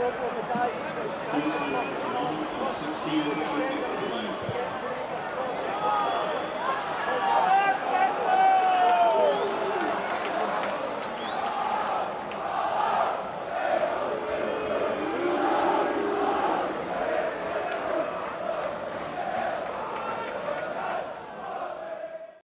He's